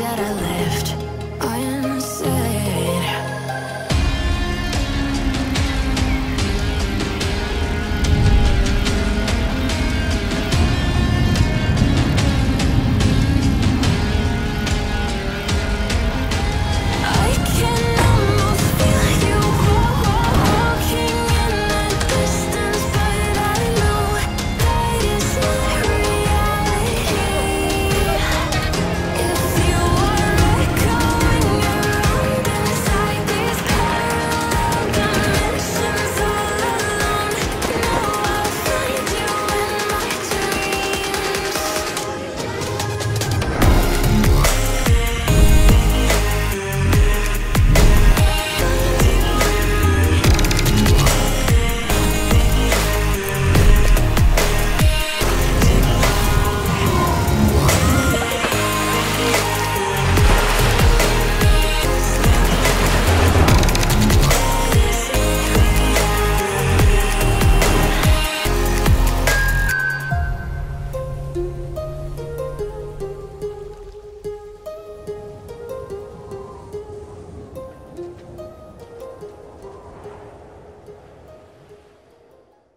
that I left unsaid.